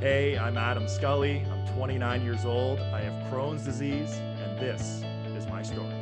Hey, I'm Adam Scully. I'm 29 years old. I have Crohn's disease, and this is my story.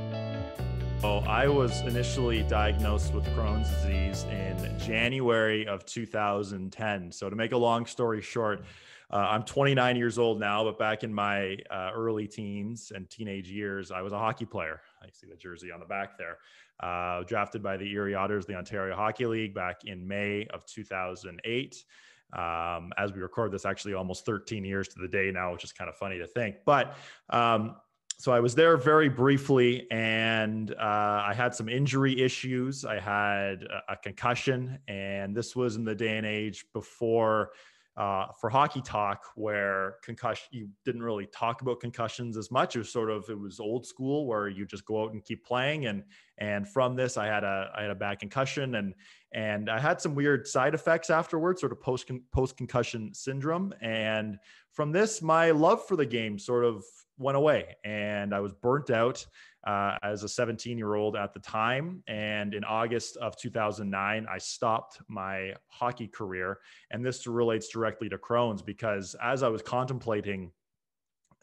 Oh, I was initially diagnosed with Crohn's disease in January of 2010. So, to make a long story short, uh, I'm 29 years old now, but back in my uh, early teens and teenage years, I was a hockey player. I see the jersey on the back there. Uh, drafted by the Erie Otters, the Ontario Hockey League, back in May of 2008 um, as we record this, actually almost 13 years to the day now, which is kind of funny to think. But um, so I was there very briefly, and uh, I had some injury issues. I had a, a, concussion, and this was in the day and age before uh, for hockey talk, where concussion you didn't really talk about concussions as much. It was sort of it was old school, where you just go out and keep playing. And and from this, I had a I had a bad concussion, and and I had some weird side effects afterwards, sort of post post concussion syndrome. And from this, my love for the game sort of went away, and I was burnt out uh, as a 17 year old at the time. And in August of 2009, I stopped my hockey career, and this relates directly to Crohn's because as I was contemplating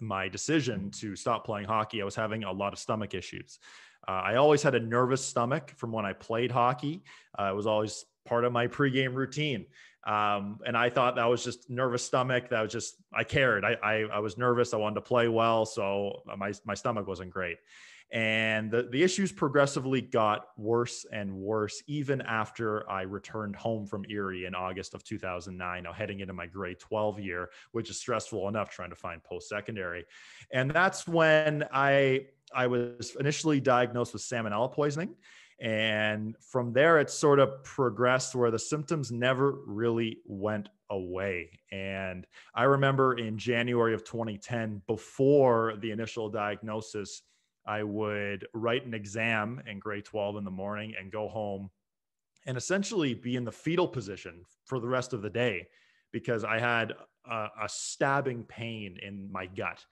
my decision to stop playing hockey, I was having a lot of stomach issues. Uh, I always had a nervous stomach from when I played hockey. Uh, it was always part of my pregame routine. Um, and I thought that was just nervous stomach. That was just, I cared. I, I, I was nervous. I wanted to play well. So my, my stomach wasn't great. And the, the issues progressively got worse and worse, even after I returned home from Erie in August of 2009, now heading into my grade 12 year, which is stressful enough trying to find post secondary. And that's when I, I was initially diagnosed with salmonella poisoning. And from there, it sort of progressed where the symptoms never really went away. And I remember in January of 2010, before the initial diagnosis, I would write an exam in grade 12 in the morning and go home and essentially be in the fetal position for the rest of the day because I had a, a stabbing pain in my gut.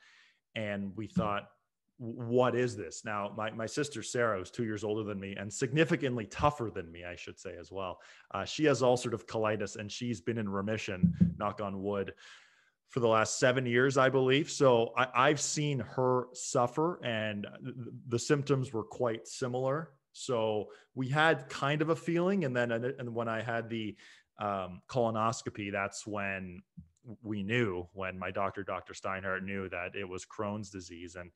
And we thought, what is this? Now, my, my sister Sarah is two years older than me and significantly tougher than me, I should say as well. Uh, she has ulcerative colitis and she's been in remission, knock on wood, for the last seven years, I believe. So I, have seen her suffer, and the symptoms were quite similar. So we had kind of a feeling, and then and when I had the um, colonoscopy, that's when we knew when my doctor, Dr. Steinhardt, knew that it was Crohn's disease, and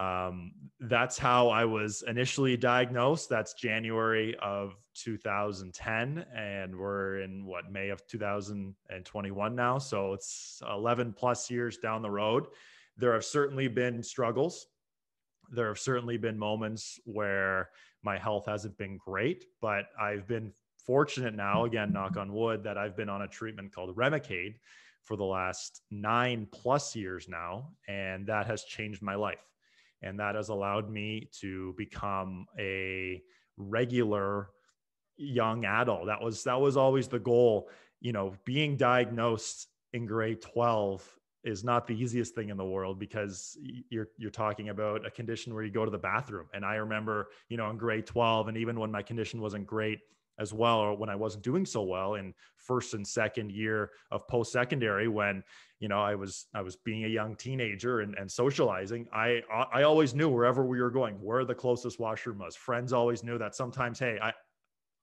um, that's how I was initially diagnosed. That's January of 2010, and we're in what May of 2021 now. So it's 11 plus years down the road. There have certainly been struggles. There have certainly been moments where my health hasn't been great, but I've been fortunate now, again, knock on wood, that I've been on a treatment called Remicade for the last nine plus years now, and that has changed my life and that has allowed me to become a regular young adult. That was that was always the goal. You know being diagnosed in grade 12 is not the easiest thing in the world because you're you're talking about a condition where you go to the bathroom. And i remember you know in grade 12 and even when my condition wasn't great as well or when i wasn't doing so well in first and second year of post secondary when you know i was i was being a young teenager and, and socializing i i always knew wherever we were going where the closest washroom was friends always knew that sometimes hey i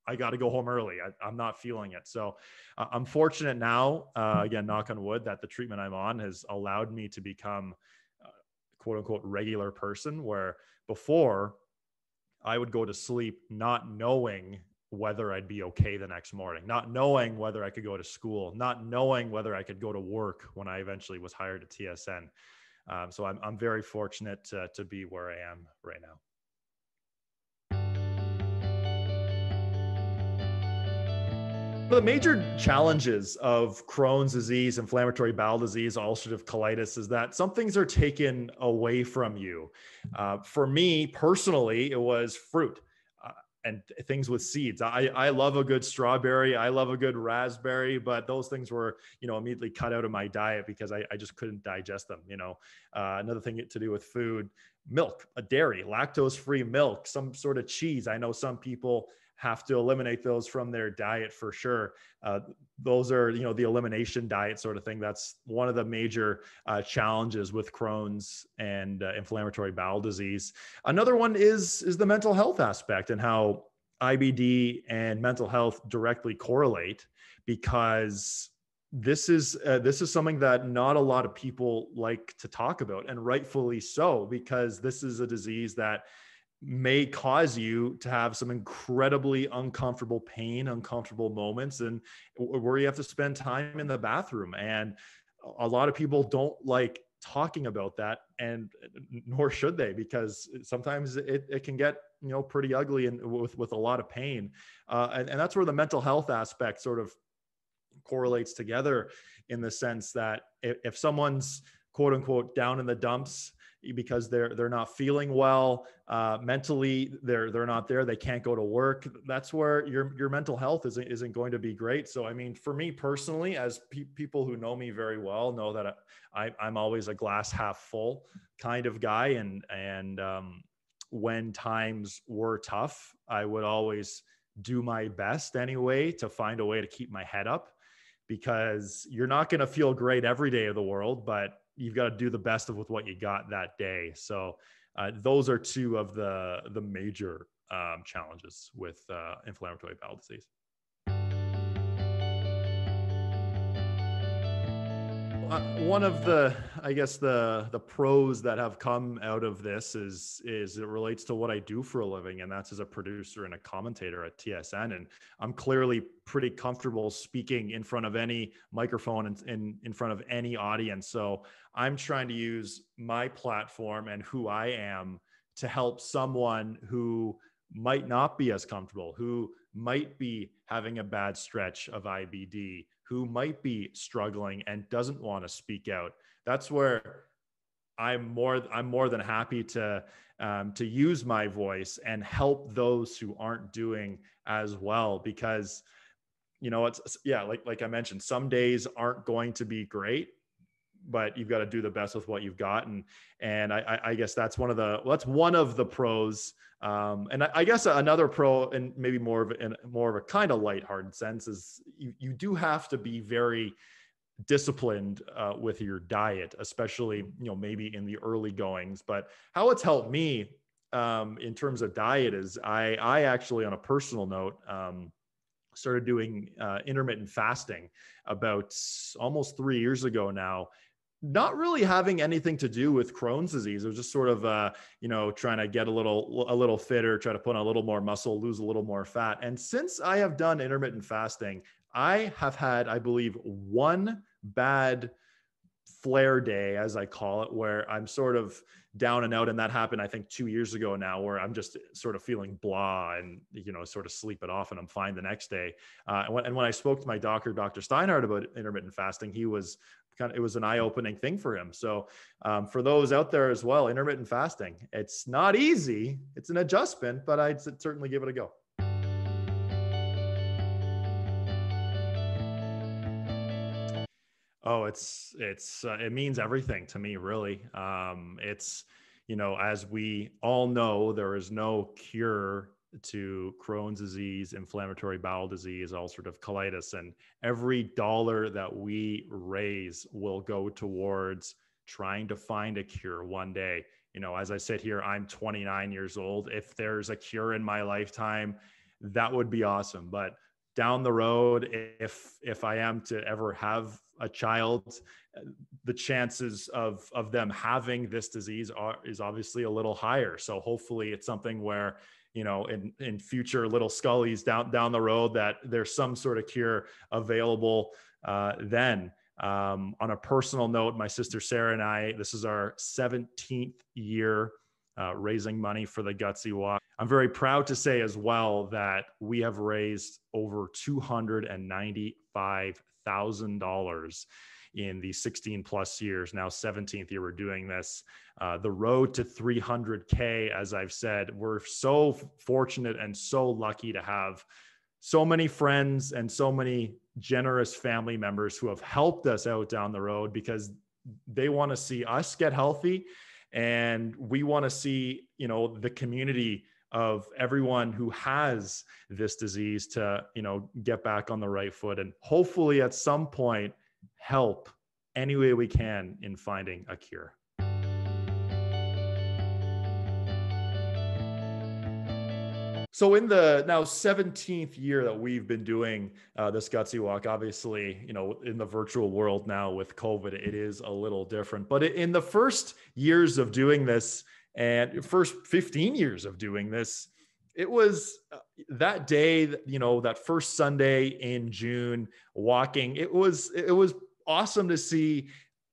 I got to go home early. I, am not feeling it. So uh, I'm fortunate now, uh, again, knock on wood, that the treatment I'm on has allowed me to become uh, quote unquote regular person where before I would go to sleep not knowing whether I'd be okay the next morning, not knowing whether I could go to school, not knowing whether I could go to work when I eventually was hired at TSN. Um, so I'm, I'm very fortunate to, be where I am right now. the major challenges of Crohn's disease, inflammatory bowel disease, ulcerative colitis is that some things are taken away from you. Uh, for me personally, it was fruit and things with seeds. I, I love a good strawberry. I love a good raspberry, but those things were, you know, immediately cut out of my diet because I, I just couldn't digest them. You know, uh, another thing to do with food, milk, a dairy, lactose free milk, some sort of cheese. I know some people have to eliminate those from their diet for sure. Uh, those are, you know, the elimination diet sort of thing. That's one of the major uh, challenges with Crohn's and uh, inflammatory bowel disease. Another one is is the mental health aspect and how IBD and mental health directly correlate because this is uh, this is something that not a lot of people like to talk about and rightfully so because this is a disease that may cause you to have some incredibly uncomfortable pain uncomfortable moments and where you have to spend time in the bathroom. And a lot of people don't like talking about that and nor should they because sometimes it, it can get you know pretty ugly and with with a lot of pain. Uh, and, and that's where the mental health aspect sort of correlates together in the sense that if, if someone's quote unquote down in the dumps because they're they're not feeling well uh, mentally they're they're not there they can't go to work that's where your your mental health isn't isn't going to be great. So i mean for me personally as pe- people who know me very well know that I, i'm always a glass half full kind of guy and and um, when times were tough i would always do my best anyway to find a way to keep my head up because you're not going to feel great every day of the world, but you've got to do the best of with what you got that day. So uh, those are two of the the major um, challenges with uh, inflammatory bowel disease. Uh, one of the i guess the the pros that have come out of this is is it relates to what i do for a living and that's as a producer and a commentator at tsn and i'm clearly pretty comfortable speaking in front of any microphone and in, in front of any audience. So i'm trying to use my platform and who i am to help someone who might not be as comfortable who might be having a bad stretch of ibd who might be struggling and doesn't want to speak out. That's where i'm more i'm more than happy to um, to use my voice and help those who aren't doing as well because you know it's yeah like like i mentioned some days aren't going to be great but you've got to do the best with what you've got and and i i guess that's one of the well, that's one of the pros um, and I, I, guess another pro, and maybe more of in more of a kind of lighthearted sense, is you, you do have to be very disciplined uh, with your diet, especially you know maybe in the early goings. But how it's helped me um, in terms of diet is I I actually on a personal note. Um, started doing uh, intermittent fasting about almost three years ago now not really having anything to do with Crohn's disease. It was just sort of, uh, you know, trying to get a little, a little fitter, try to put on a little more muscle, lose a little more fat. And since I have done intermittent fasting, I have had, I believe, one bad flare day, as I call it, where I'm sort of down and out. And that happened, I think, two years ago now, where I'm just sort of feeling blah and, you know, sort of sleep it off and I'm fine the next day. Uh, and, when, and when I spoke to my doctor, Dr. Steinhardt, about intermittent fasting, he was kind of it was an eye-opening thing for him so um, for those out there as well intermittent fasting it's not easy it's an adjustment but i'd certainly give it a go oh it's it's uh, it means everything to me really um, it's you know as we all know there is no cure to Crohn's disease, inflammatory bowel disease, ulcerative colitis. And every dollar that we raise will go towards trying to find a cure one day. You know, as I sit here, I'm 29 years old. If there's a cure in my lifetime, that would be awesome. But down the road, if if I am to ever have a child, the chances of of them having this disease are is obviously a little higher. So hopefully, it's something where you know in in future little scullies down down the road that there's some sort of cure available uh, then um, on a personal note my sister sarah and i this is our 17th year uh, raising money for the gutsy walk i'm very proud to say as well that we have raised over $295000 in the 16 plus years, now 17th year we're doing this. Uh, the road to 300K, as I've said, we're so fortunate and so lucky to have so many friends and so many generous family members who have helped us out down the road because they want to see us get healthy and we want to see you know the community of everyone who has this disease to you know get back on the right foot and hopefully at some point help any way we can in finding a cure So in the now 17th year that we've been doing uh, this gutsy walk, obviously, you know, in the virtual world now with COVID, it is a little different. But in the first years of doing this, and first 15 years of doing this, it was uh, that day, you know, that first Sunday in June, walking. It was it was awesome to see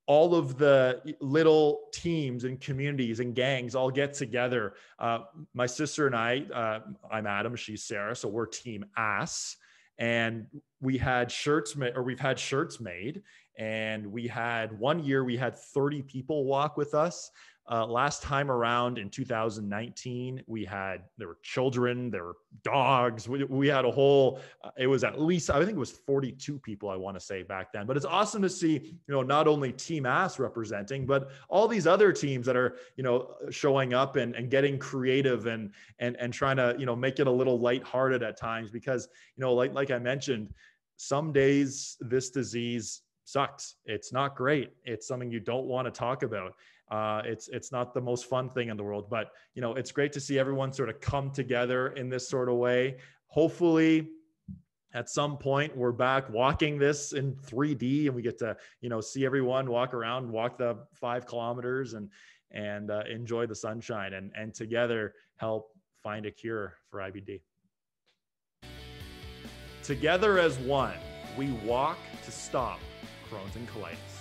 all of the little teams and communities and gangs all get together. Uh, my sister and I, uh, I'm Adam, she's Sarah, so we're Team Ass, and we had shirts made, or we've had shirts made, and we had one year we had 30 people walk with us. Uh, last time around in 2019, we had there were children, there were dogs. We, we had a whole. Uh, it was at least I think it was 42 people I want to say back then. But it's awesome to see you know not only Team Ass representing, but all these other teams that are you know showing up and, and getting creative and and and trying to you know make it a little lighthearted at times because you know like like I mentioned, some days this disease sucks. It's not great. It's something you don't want to talk about. Uh, it's it's not the most fun thing in the world, but you know it's great to see everyone sort of come together in this sort of way. Hopefully, at some point we're back walking this in 3D and we get to you know see everyone walk around, walk the five kilometers and and uh, enjoy the sunshine and and together help find a cure for IBD. Together as one, we walk to stop Crohn's and colitis.